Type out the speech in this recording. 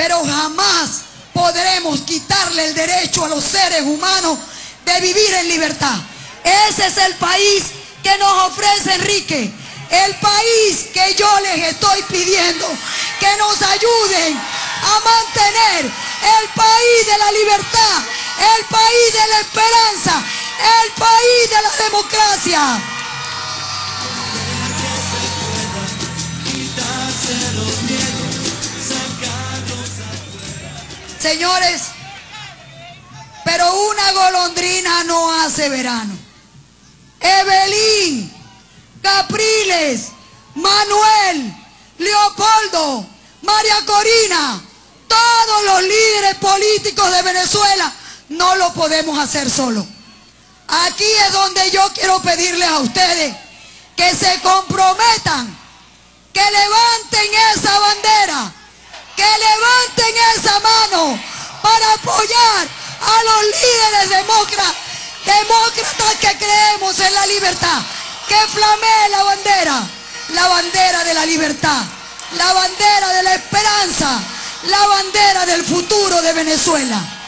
pero jamás podremos quitarle el derecho a los seres humanos de vivir en libertad. Ese es el país que nos ofrece Enrique. El país que yo les estoy pidiendo que nos ayuden a mantener el país de la libertad, el país de la esperanza, el país de la democracia. Señores, pero una golondrina no hace verano. Evelyn, Capriles, Manuel, Leopoldo, María Corina, todos los líderes políticos de Venezuela, no lo podemos hacer solo. Aquí es donde yo quiero pedirles a ustedes que se comprometan, que levanten esa bandera, que levanten esa apoyar a los líderes demócratas, demócratas que creemos en la libertad, que flamee la bandera, la bandera de la libertad, la bandera de la esperanza, la bandera del futuro de Venezuela.